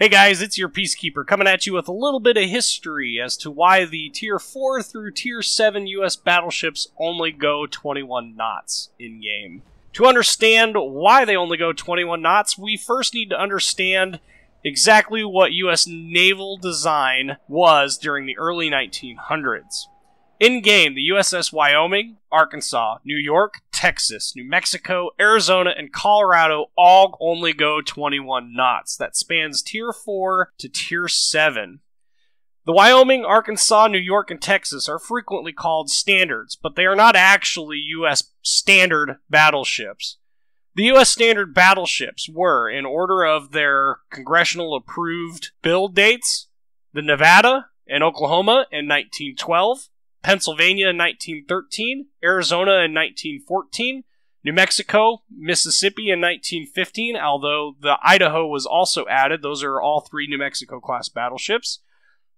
Hey guys, it's your Peacekeeper coming at you with a little bit of history as to why the Tier 4 through Tier 7 US battleships only go 21 knots in game. To understand why they only go 21 knots, we first need to understand exactly what US naval design was during the early 1900s. In game, the USS Wyoming, Arkansas, New York, Texas, New Mexico, Arizona, and Colorado all only go 21 knots. That spans Tier 4 to Tier 7. The Wyoming, Arkansas, New York, and Texas are frequently called standards, but they are not actually U.S. standard battleships. The U.S. standard battleships were, in order of their congressional approved build dates, the Nevada and Oklahoma in 1912, Pennsylvania in 1913, Arizona in 1914, New Mexico, Mississippi in 1915, although the Idaho was also added. Those are all three New Mexico class battleships.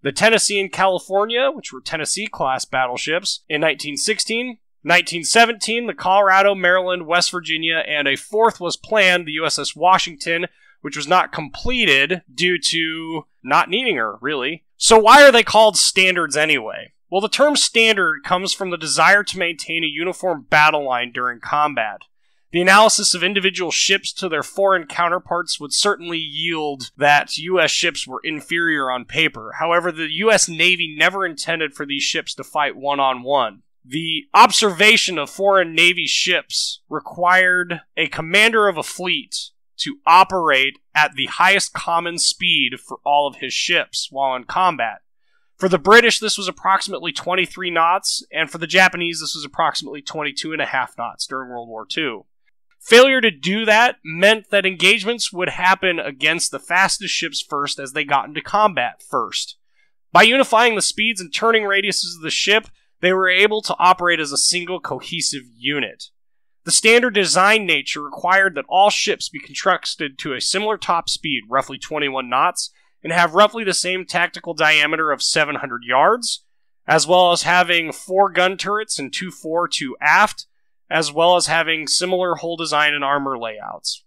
The Tennessee and California, which were Tennessee class battleships, in 1916. 1917, the Colorado, Maryland, West Virginia, and a fourth was planned, the USS Washington, which was not completed due to not needing her, really. So, why are they called standards anyway? Well, the term standard comes from the desire to maintain a uniform battle line during combat. The analysis of individual ships to their foreign counterparts would certainly yield that U.S. ships were inferior on paper. However, the U.S. Navy never intended for these ships to fight one on one. The observation of foreign Navy ships required a commander of a fleet to operate at the highest common speed for all of his ships while in combat. For the British, this was approximately 23 knots, and for the Japanese, this was approximately 22 and a half knots during World War II. Failure to do that meant that engagements would happen against the fastest ships first as they got into combat first. By unifying the speeds and turning radiuses of the ship, they were able to operate as a single cohesive unit. The standard design nature required that all ships be constructed to a similar top speed, roughly 21 knots, and have roughly the same tactical diameter of 700 yards, as well as having four gun turrets and two fore, two aft, as well as having similar hull design and armor layouts.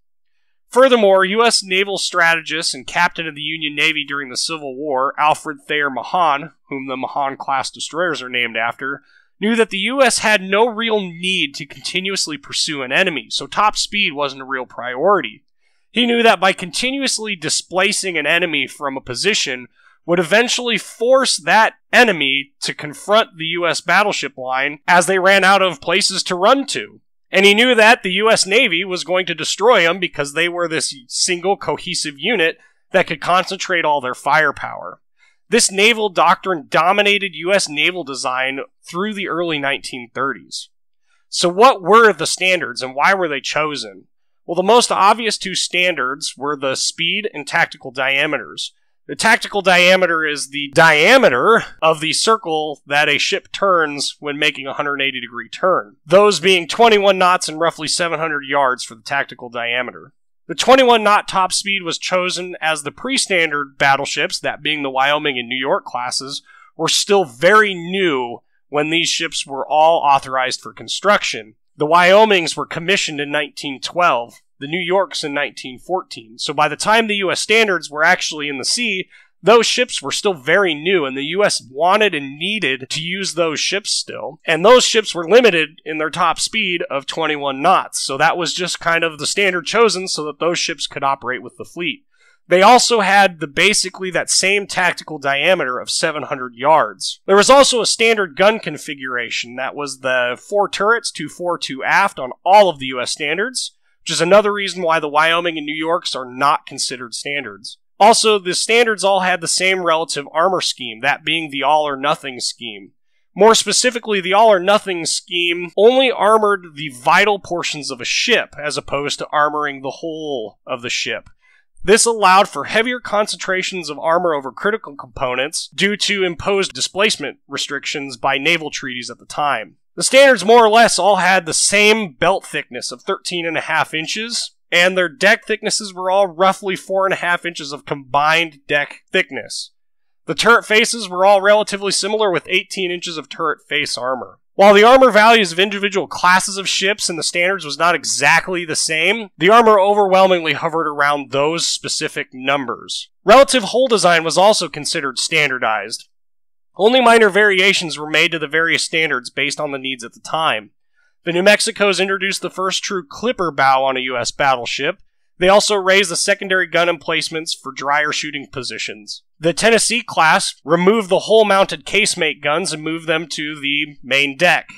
Furthermore, U.S. naval strategist and captain of the Union Navy during the Civil War, Alfred Thayer Mahan, whom the Mahan class destroyers are named after, knew that the U.S. had no real need to continuously pursue an enemy, so top speed wasn't a real priority. He knew that by continuously displacing an enemy from a position would eventually force that enemy to confront the US battleship line as they ran out of places to run to. And he knew that the US Navy was going to destroy them because they were this single cohesive unit that could concentrate all their firepower. This naval doctrine dominated US naval design through the early 1930s. So, what were the standards and why were they chosen? Well, the most obvious two standards were the speed and tactical diameters. The tactical diameter is the diameter of the circle that a ship turns when making a 180 degree turn. Those being 21 knots and roughly 700 yards for the tactical diameter. The 21 knot top speed was chosen as the pre standard battleships, that being the Wyoming and New York classes, were still very new when these ships were all authorized for construction. The Wyomings were commissioned in 1912, the New Yorks in 1914. So by the time the U.S. standards were actually in the sea, those ships were still very new, and the U.S. wanted and needed to use those ships still. And those ships were limited in their top speed of 21 knots. So that was just kind of the standard chosen so that those ships could operate with the fleet. They also had the basically that same tactical diameter of 700 yards. There was also a standard gun configuration that was the four turrets, two fore, two aft on all of the US standards, which is another reason why the Wyoming and New Yorks are not considered standards. Also, the standards all had the same relative armor scheme, that being the all or nothing scheme. More specifically, the all or nothing scheme only armored the vital portions of a ship, as opposed to armoring the whole of the ship. This allowed for heavier concentrations of armor over critical components due to imposed displacement restrictions by naval treaties at the time. The standards more or less all had the same belt thickness of 13.5 inches, and their deck thicknesses were all roughly 4.5 inches of combined deck thickness. The turret faces were all relatively similar with 18 inches of turret face armor. While the armor values of individual classes of ships and the standards was not exactly the same, the armor overwhelmingly hovered around those specific numbers. Relative hull design was also considered standardized. Only minor variations were made to the various standards based on the needs at the time. The New Mexicos introduced the first true clipper bow on a U.S. battleship, they also raised the secondary gun emplacements for drier shooting positions. The Tennessee class removed the hull mounted casemate guns and moved them to the main deck.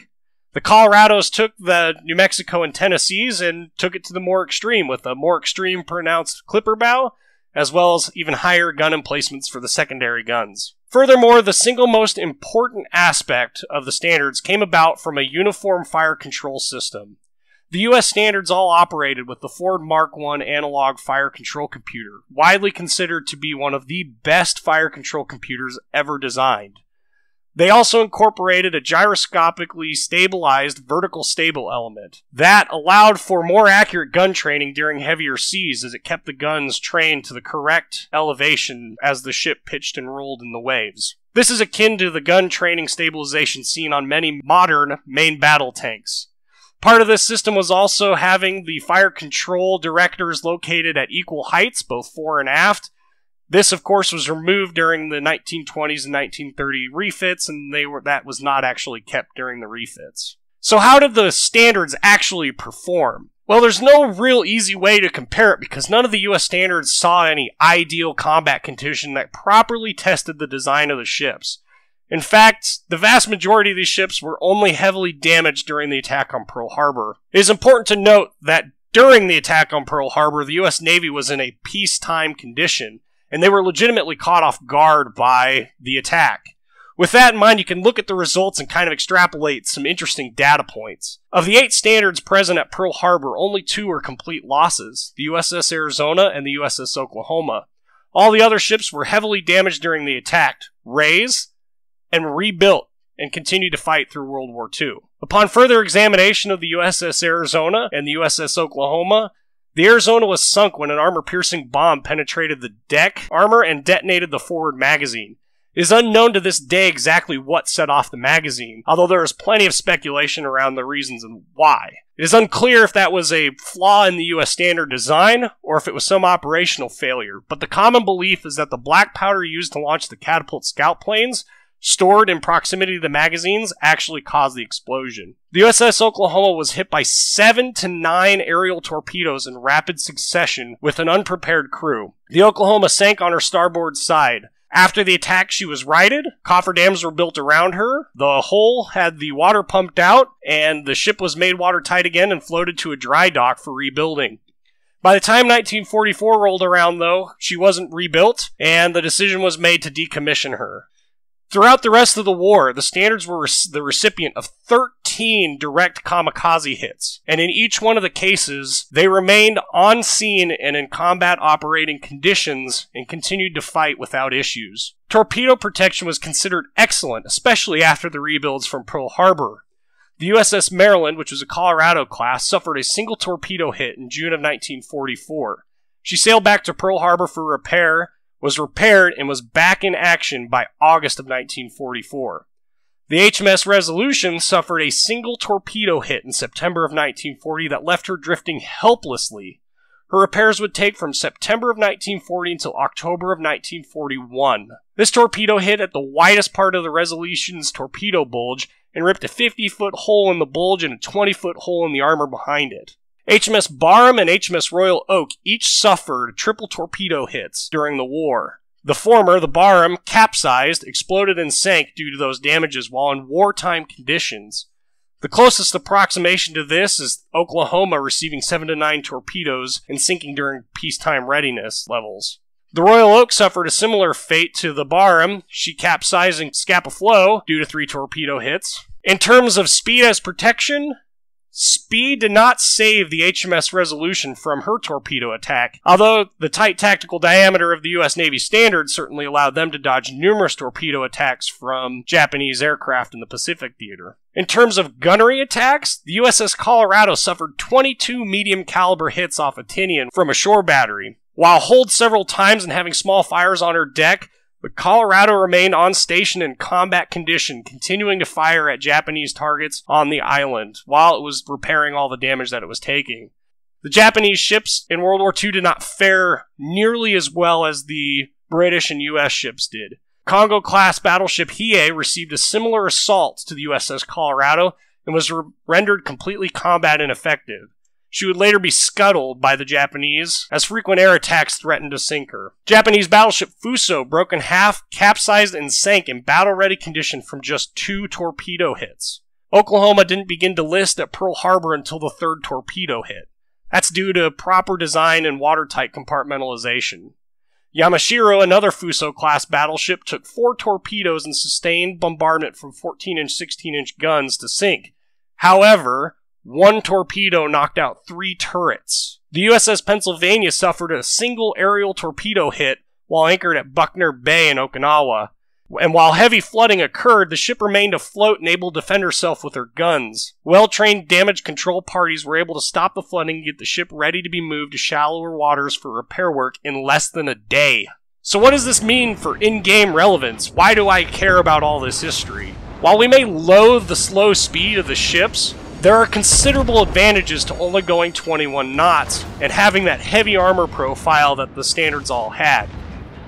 The Colorados took the New Mexico and Tennessees and took it to the more extreme with a more extreme pronounced clipper bow, as well as even higher gun emplacements for the secondary guns. Furthermore, the single most important aspect of the standards came about from a uniform fire control system. The US standards all operated with the Ford Mark I analog fire control computer, widely considered to be one of the best fire control computers ever designed. They also incorporated a gyroscopically stabilized vertical stable element that allowed for more accurate gun training during heavier seas as it kept the guns trained to the correct elevation as the ship pitched and rolled in the waves. This is akin to the gun training stabilization seen on many modern main battle tanks. Part of this system was also having the fire control directors located at equal heights, both fore and aft. This, of course, was removed during the 1920s and 1930 refits, and they were that was not actually kept during the refits. So, how did the standards actually perform? Well, there's no real easy way to compare it because none of the US standards saw any ideal combat condition that properly tested the design of the ships. In fact, the vast majority of these ships were only heavily damaged during the attack on Pearl Harbor. It is important to note that during the attack on Pearl Harbor, the U.S. Navy was in a peacetime condition, and they were legitimately caught off guard by the attack. With that in mind, you can look at the results and kind of extrapolate some interesting data points. Of the eight standards present at Pearl Harbor, only two are complete losses the USS Arizona and the USS Oklahoma. All the other ships were heavily damaged during the attack. Rays, and rebuilt and continued to fight through World War II. Upon further examination of the USS Arizona and the USS Oklahoma, the Arizona was sunk when an armor piercing bomb penetrated the deck armor and detonated the forward magazine. It is unknown to this day exactly what set off the magazine, although there is plenty of speculation around the reasons and why. It is unclear if that was a flaw in the US standard design or if it was some operational failure, but the common belief is that the black powder used to launch the catapult scout planes stored in proximity to the magazines actually caused the explosion. The USS Oklahoma was hit by seven to nine aerial torpedoes in rapid succession with an unprepared crew. The Oklahoma sank on her starboard side. After the attack, she was righted. Cofferdams were built around her. The hull had the water pumped out, and the ship was made watertight again and floated to a dry dock for rebuilding. By the time 1944 rolled around, though, she wasn't rebuilt, and the decision was made to decommission her. Throughout the rest of the war, the Standards were the recipient of 13 direct kamikaze hits, and in each one of the cases, they remained on scene and in combat operating conditions and continued to fight without issues. Torpedo protection was considered excellent, especially after the rebuilds from Pearl Harbor. The USS Maryland, which was a Colorado class, suffered a single torpedo hit in June of 1944. She sailed back to Pearl Harbor for repair was repaired and was back in action by August of 1944. The HMS Resolution suffered a single torpedo hit in September of 1940 that left her drifting helplessly. Her repairs would take from September of 1940 until October of 1941. This torpedo hit at the widest part of the Resolution's torpedo bulge and ripped a 50 foot hole in the bulge and a 20 foot hole in the armor behind it. HMS Barham and HMS Royal Oak each suffered triple torpedo hits during the war. The former, the Barham, capsized, exploded, and sank due to those damages while in wartime conditions. The closest approximation to this is Oklahoma receiving 7 to 9 torpedoes and sinking during peacetime readiness levels. The Royal Oak suffered a similar fate to the Barham. She capsized in Scapa Flow due to three torpedo hits. In terms of speed as protection, Speed did not save the HMS Resolution from her torpedo attack, although the tight tactical diameter of the U.S. Navy Standard certainly allowed them to dodge numerous torpedo attacks from Japanese aircraft in the Pacific theater. In terms of gunnery attacks, the USS Colorado suffered 22 medium caliber hits off a Tinian from a shore battery. While holed several times and having small fires on her deck, But Colorado remained on station in combat condition, continuing to fire at Japanese targets on the island while it was repairing all the damage that it was taking. The Japanese ships in World War II did not fare nearly as well as the British and US ships did. Kongo class battleship Hiei received a similar assault to the USS Colorado and was re- rendered completely combat ineffective. She would later be scuttled by the Japanese as frequent air attacks threatened to sink her. Japanese battleship Fuso broke in half, capsized, and sank in battle ready condition from just two torpedo hits. Oklahoma didn't begin to list at Pearl Harbor until the third torpedo hit. That's due to proper design and watertight compartmentalization. Yamashiro, another Fuso class battleship, took four torpedoes and sustained bombardment from 14 and 16 inch guns to sink. However, one torpedo knocked out three turrets. The USS Pennsylvania suffered a single aerial torpedo hit while anchored at Buckner Bay in Okinawa, and while heavy flooding occurred, the ship remained afloat and able to defend herself with her guns. Well trained damage control parties were able to stop the flooding and get the ship ready to be moved to shallower waters for repair work in less than a day. So, what does this mean for in game relevance? Why do I care about all this history? While we may loathe the slow speed of the ships, there are considerable advantages to only going 21 knots and having that heavy armor profile that the standards all had.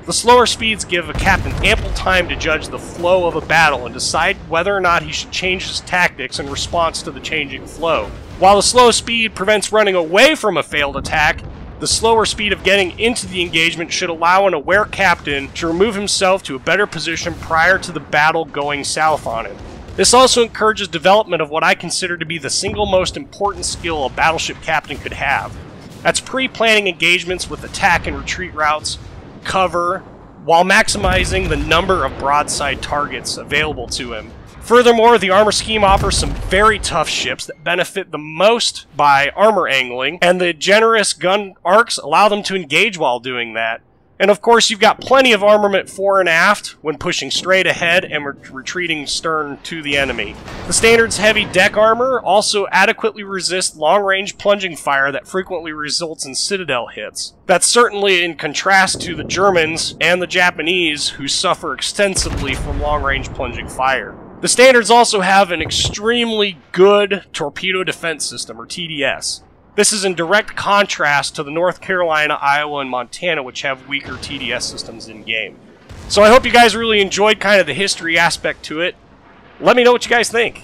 The slower speeds give a captain ample time to judge the flow of a battle and decide whether or not he should change his tactics in response to the changing flow. While the slow speed prevents running away from a failed attack, the slower speed of getting into the engagement should allow an aware captain to remove himself to a better position prior to the battle going south on him. This also encourages development of what I consider to be the single most important skill a battleship captain could have. That's pre-planning engagements with attack and retreat routes, cover, while maximizing the number of broadside targets available to him. Furthermore, the armor scheme offers some very tough ships that benefit the most by armor angling, and the generous gun arcs allow them to engage while doing that. And of course, you've got plenty of armament fore and aft when pushing straight ahead and re- retreating stern to the enemy. The standard's heavy deck armor also adequately resists long range plunging fire that frequently results in citadel hits. That's certainly in contrast to the Germans and the Japanese, who suffer extensively from long range plunging fire. The standards also have an extremely good torpedo defense system, or TDS. This is in direct contrast to the North Carolina, Iowa, and Montana, which have weaker TDS systems in game. So I hope you guys really enjoyed kind of the history aspect to it. Let me know what you guys think.